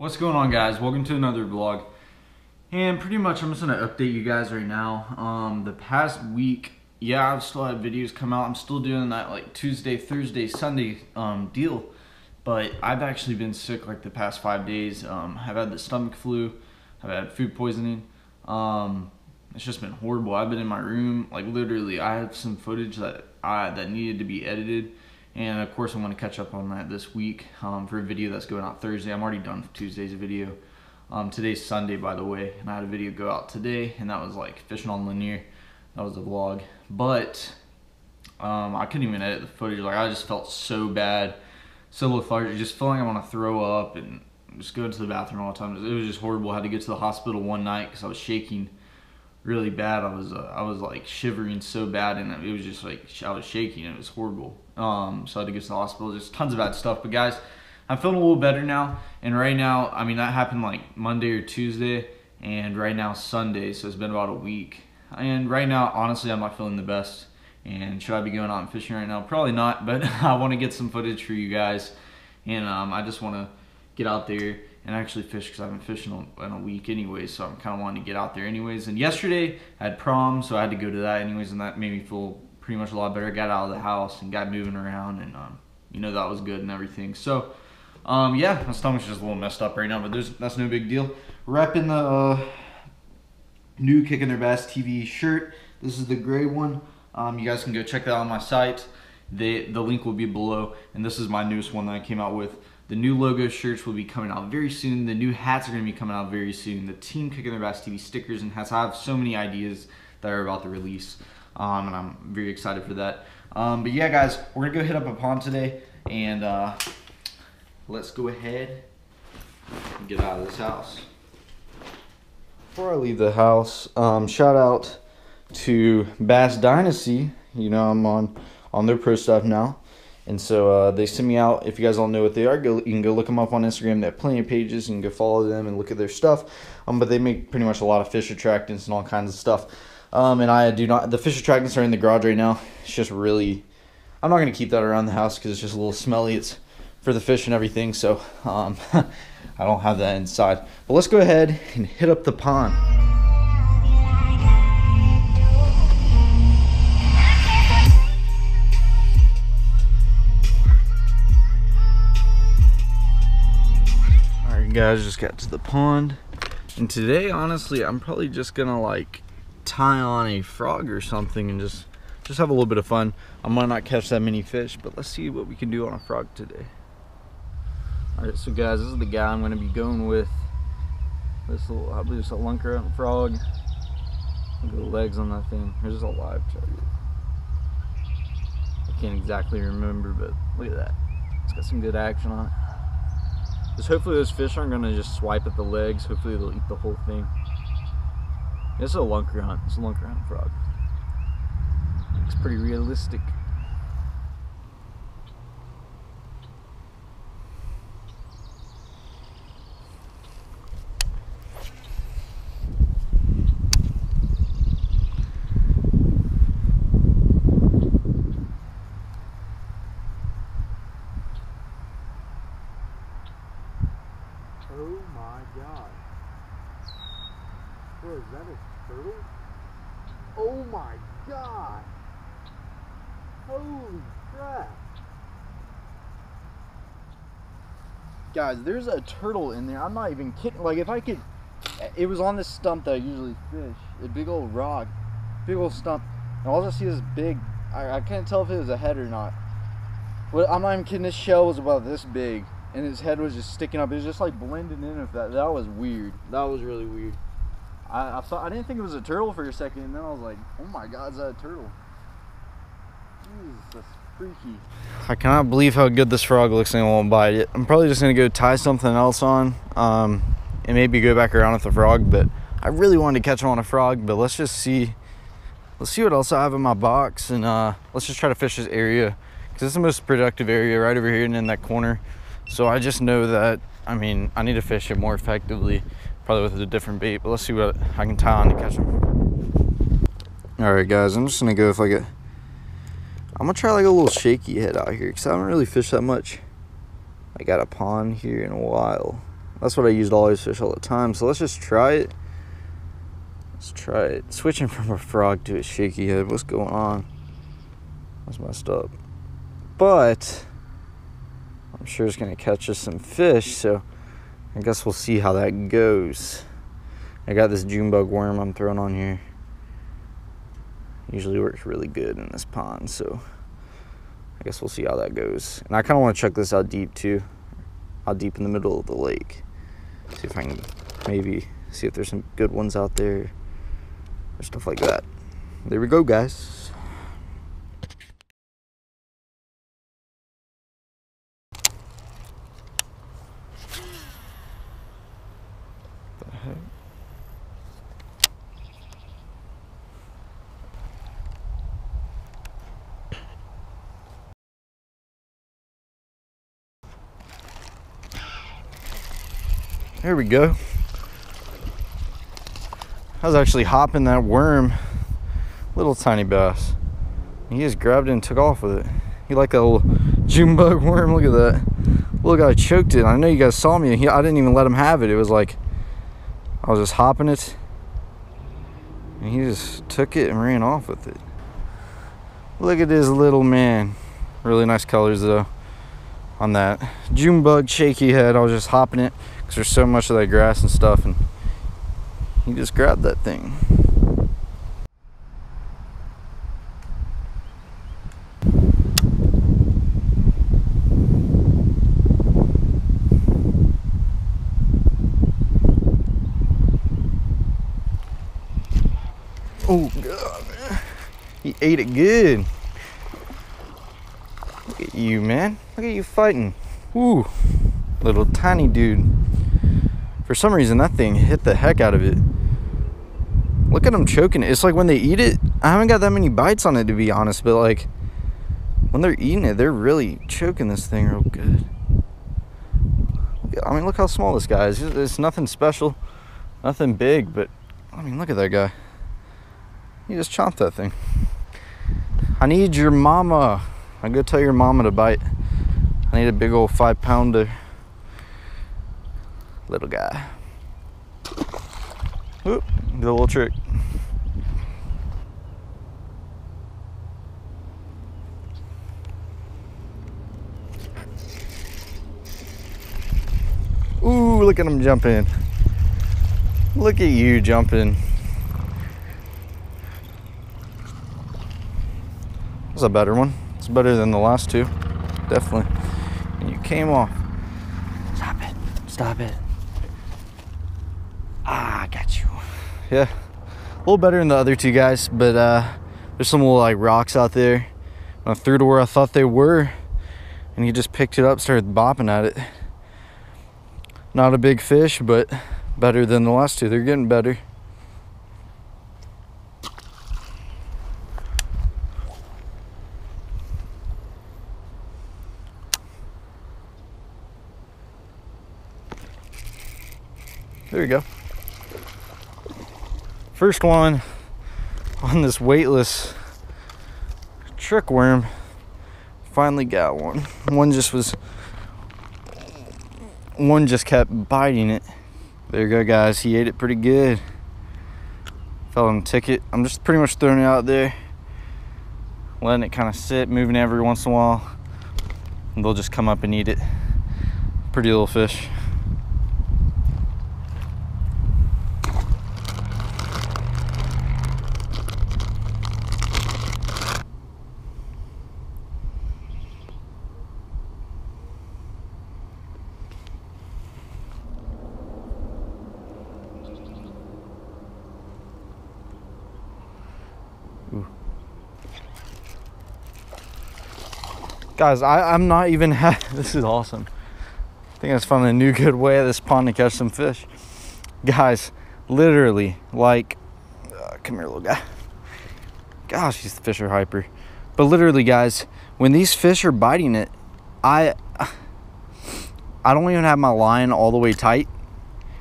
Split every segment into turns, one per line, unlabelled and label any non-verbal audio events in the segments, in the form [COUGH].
What's going on guys? Welcome to another vlog. And pretty much I'm just gonna update you guys right now. Um, the past week, yeah, I've still had videos come out. I'm still doing that like Tuesday, Thursday, Sunday um, deal. But I've actually been sick like the past five days. Um, I've had the stomach flu. I've had food poisoning. Um, it's just been horrible. I've been in my room, like literally, I have some footage that I that needed to be edited and of course, I'm going to catch up on that this week um, for a video that's going out Thursday. I'm already done Tuesday's video. Um, today's Sunday, by the way, and I had a video go out today, and that was like fishing on Lanier. That was a vlog. But um, I couldn't even edit the footage. Like, I just felt so bad, so lethargic, just feeling I want to throw up and just go to the bathroom all the time. It was just horrible. I had to get to the hospital one night because I was shaking really bad. I was uh, I was like shivering so bad, and it was just like I was shaking. It was horrible. Um, so I had to get to the hospital. Just tons of bad stuff. But guys, I'm feeling a little better now. And right now, I mean that happened like Monday or Tuesday, and right now Sunday. So it's been about a week. And right now, honestly, I'm not feeling the best. And should I be going out and fishing right now? Probably not. But [LAUGHS] I want to get some footage for you guys, and um, I just want to get out there and actually fish because I haven't fished in a, in a week anyway, so I'm kind of wanting to get out there anyways. And yesterday I had prom, so I had to go to that anyways, and that made me feel pretty much a lot better. Got out of the house and got moving around, and um, you know that was good and everything. So um, yeah, my stomach's just a little messed up right now, but there's that's no big deal. Repping the uh, new Kicking Their Bass TV shirt. This is the gray one. Um, you guys can go check that out on my site. They, the link will be below, and this is my newest one that I came out with. The new logo shirts will be coming out very soon. The new hats are going to be coming out very soon. The Team Kicking Their Bass TV stickers and hats. I have so many ideas that are about to release, um, and I'm very excited for that. Um, but yeah, guys, we're to go hit up a pond today, and uh, let's go ahead and get out of this house. Before I leave the house, um, shout out to Bass Dynasty. You know, I'm on, on their pro stuff now. And so uh, they send me out. If you guys don't know what they are, go, you can go look them up on Instagram. They have plenty of pages. You can go follow them and look at their stuff. Um, but they make pretty much a lot of fish attractants and all kinds of stuff. Um, and I do not. The fish attractants are in the garage right now. It's just really. I'm not gonna keep that around the house because it's just a little smelly. It's for the fish and everything. So um, [LAUGHS] I don't have that inside. But let's go ahead and hit up the pond. Guys. Just got to the pond. And today honestly i'm probably just gonna like tie on a frog or something and just just have a little bit of fun. I might not catch that many fish but let's see what we can do on a frog today. All right so guys this is the guy i'm to be going with. This little i believe it's a lunker frog. Look at the legs on that thing. Here's a live target. I can't exactly remember but look at that. It's got some good action on it just hopefully those fish aren't going to just swipe at the legs. Hopefully they'll eat the whole thing. It's a Lunkerhunt. It's a Lunkerhunt frog. Looks pretty realistic.
Oh my god! Holy crap!
Guys, there's a turtle in there. I'm not even kidding. Like, if I could... It was on this stump that I usually fish. A big old rock. Big old stump. And all I see is big... I, I can't tell if it was a head or not. But I'm not even kidding. This shell was about this big. And his head was just sticking up. It was just like blending in with that. That was weird. That was really weird. I, I thought I didn't think it was a turtle for a second, and then I was like, "Oh my God, is that a turtle?" Jeez, that's freaky. I cannot believe how good this frog looks, and I won't bite it. I'm probably just gonna go tie something else on, um, and maybe go back around with the frog. But I really wanted to catch on a frog, but let's just see. Let's see what else I have in my box, and uh, let's just try to fish this area because it's the most productive area right over here and in that corner. So I just know that I mean I need to fish it more effectively probably with a different bait, but let's see what I can tie on to catch them. All right, guys, I'm just gonna go if I get, I'm gonna try like a little shaky head out here because I haven't really fished that much. I got a pond here in a while. That's what I used to always fish all the time. So let's just try it. Let's try it. Switching from a frog to a shaky head. What's going on? That's messed up. But I'm sure it's to catch us some fish. So I guess we'll see how that goes. I got this June bug worm I'm throwing on here. Usually works really good in this pond. So I guess we'll see how that goes. And I kind of want to check this out deep too. Out deep in the middle of the lake. See if I can maybe see if there's some good ones out there or stuff like that. There we go, guys. The heck? There we go. I was actually hopping that worm, little tiny bass. He just grabbed it and took off with it. He like a little June bug [LAUGHS] worm. Look at that. Little guy choked it. I know you guys saw me. He, I didn't even let him have it. It was like I was just hopping it, and he just took it and ran off with it. Look at this little man. Really nice colors though on that June bug shaky head. I was just hopping it because there's so much of that grass and stuff, and he just grabbed that thing. Oh god, man. He ate it good. Look at you, man. Look at you fighting. Ooh, little tiny dude. For some reason, that thing hit the heck out of it. Look at them choking it. It's like when they eat it, I haven't got that many bites on it to be honest, but like when they're eating it, they're really choking this thing real good. I mean, look how small this guy is. It's nothing special, nothing big, but I mean, look at that guy. He just chomped that thing. I need your mama. I go tell your mama to bite. I need a big old five pounder. Little guy. Oop, did a little trick. Ooh, look at him jumping. Look at you jumping. That's a better one. It's better than the last two. Definitely. And you came off. Stop it. Stop it. Ah, I got you. Yeah. A little better than the other two guys, but uh there's some little like rocks out there. I threw to where I thought they were, and he just picked it up, started bopping at it. Not a big fish, but better than the last two. They're getting better. There you go. First one on this weightless trick worm. Finally got one. One just was one just kept biting it. There you go, guys. He ate it pretty good. Fell the ticket. I'm just pretty much throwing it out there, letting it kind of sit, moving every once in a while. And they'll just come up and eat it. Pretty little fish. Guys, I, I'm not even, [LAUGHS] this is awesome. I think I just found a new good way at this pond to catch some fish. Guys, literally, like, uh, come here, little guy. Gosh, these fish are hyper. But literally, guys, when these fish are biting it, I, [SIGHS] I don't even have my line all the way tight.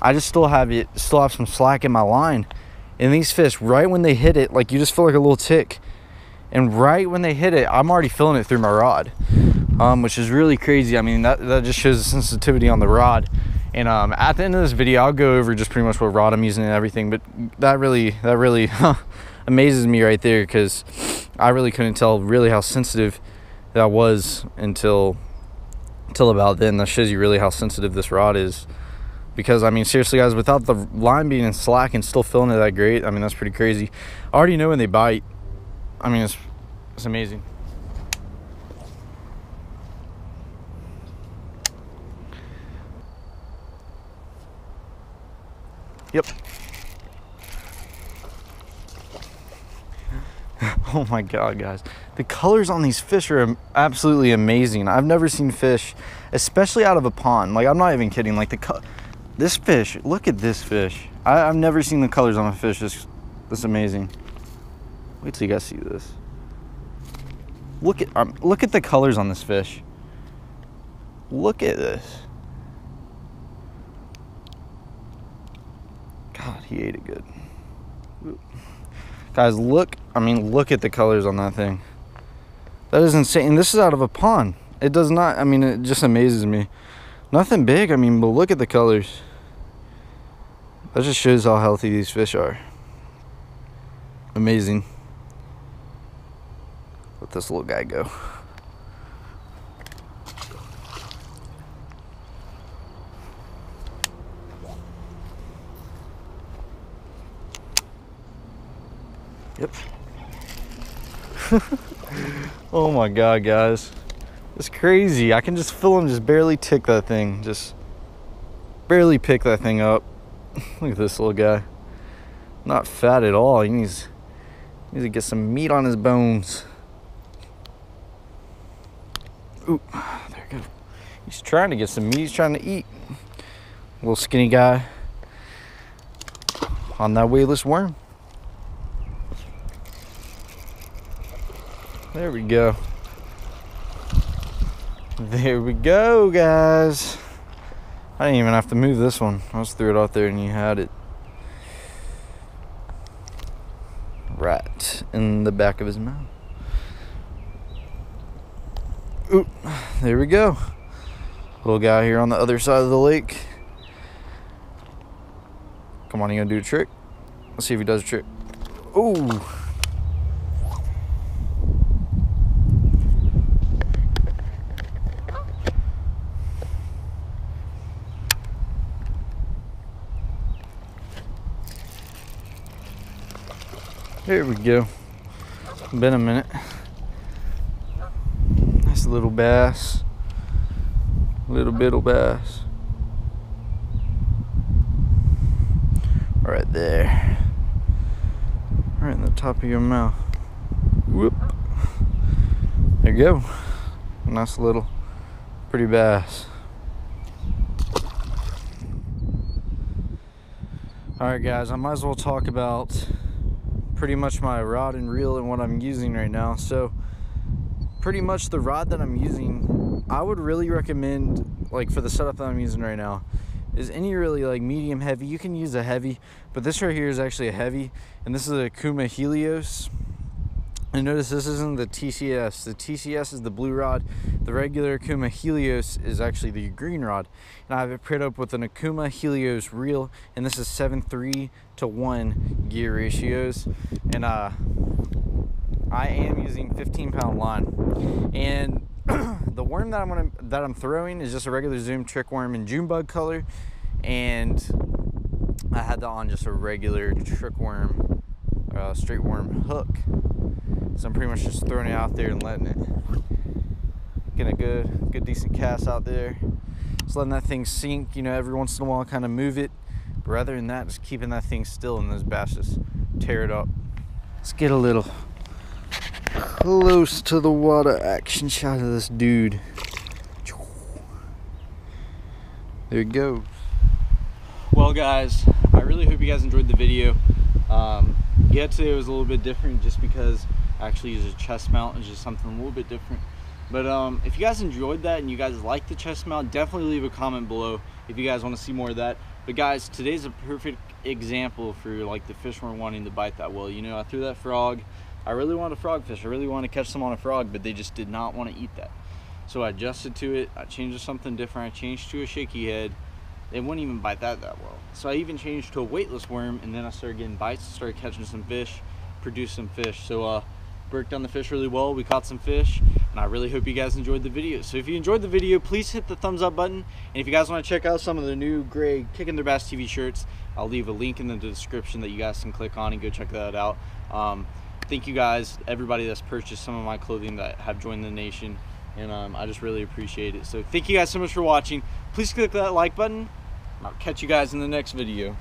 I just still have it, still have some slack in my line. And these fish, right when they hit it, like you just feel like a little tick and right when they hit it i'm already feeling it through my rod um, which is really crazy i mean that, that just shows the sensitivity on the rod And um, at the end of this video, I'll go over just pretty much what rod I'm using and everything. But that really, that really [LAUGHS] amazes me right there because I really couldn't tell really how sensitive that was until until about then. That shows you really how sensitive this rod is. Because I mean, seriously, guys, without the line being in slack and still feeling it that great, I mean, that's pretty crazy. I already know when they bite. I mean, it's it's amazing. Yep. [LAUGHS] oh my god, guys. The colors on these fish are absolutely amazing. I've never seen fish, especially out of a pond. Like, I'm not even kidding. Like, the this fish, look at this fish. I, have never seen the colors on a fish this, this amazing. Wait till you guys see this. Look at um, look at the colors on this fish. Look at this. God, he ate it good. Guys, look. I mean, look at the colors on that thing. That is insane. This is out of a pond. It does not, I mean, it just amazes me. Nothing big, I mean, but look at the colors. That just shows how healthy these fish are. Amazing. Let this little guy go. Yep. [LAUGHS] oh my god, guys. It's crazy. I can just feel him just barely tick that thing. Just barely pick that thing up. [LAUGHS] Look at this little guy. Not fat at all. He needs, he needs to get some meat on his bones. Ooh, there we go. He's trying to get some meat. He's trying to eat. Little skinny guy on that weightless worm. There we go. There we go, guys. I didn't even have to move this one. I just threw it out there and you had it. Right in the back of his mouth. Oop, there we go. Little guy here on the other side of the lake. Come on, you gonna do a trick? Let's see if he does a trick. Ooh. There we go. Been a minute. Little bass. Little bittle bass. Right there. Right in the top of your mouth. Whoop. There you go. Nice little pretty bass. Alright guys, I might as well talk about pretty much my rod and reel and what I'm using right now. So pretty much the rod that I'm using, I would really recommend like for the setup that I'm using right now is any really like medium heavy. You can use a heavy, but this right here is actually a heavy and this is Okuma Helios. And notice this isn't the TCS. The TCS is the blue rod. The regular Okuma Helios is actually the green rod. And I have it paired up with an Okuma Helios reel, and this is 7.3 to 1 gear ratios. And uh, I am using 15 pound line. And [CLEARS THROAT] the worm that I'm gonna that I'm throwing is just a regular Zoom trick worm in June bug color. And I had that on just a regular trick worm, uh, straight worm hook. So I'm pretty much just throwing it out there and letting it get a good, good decent cast out there. Just letting that thing sink, you know, every once in a while kind of move it. But rather than that, just keeping that thing still and those bass just tear it up. Let's get a little close to the water action shot of this dude. There it goes. Well guys, I really hope you guys enjoyed the video. Um, yeah, today was a little bit different just because I actually use a chest mount it's just something a little bit different but um, if you guys enjoyed that and you guys like the chest mount definitely leave a comment below if you guys want to see more of that but guys today's a perfect example for like the fish weren't wanting to bite that well you know i threw that frog i really wanted a frog fish i really wanted to catch them on a frog but they just did not want to eat that so i adjusted to it i changed to something different i changed to a shaky head they wouldn't even bite that that well. So I even changed to a weightless worm, and then I started getting bites, started catching some fish, produced some fish. So uh, worked on the fish really well. We caught some fish, and I really hope you guys enjoyed the video. So if you enjoyed the video, please hit the thumbs up button. And if you guys want to check out some of the new gray Kicking Their Bass TV shirts, I'll leave a link in the description that you guys can click on and go check that out. Um, thank you guys, everybody that's purchased some of my clothing that have joined the nation. And um, I just really appreciate it. So thank you guys so much for watching. Please click that like button. I'll catch you guys in the next video.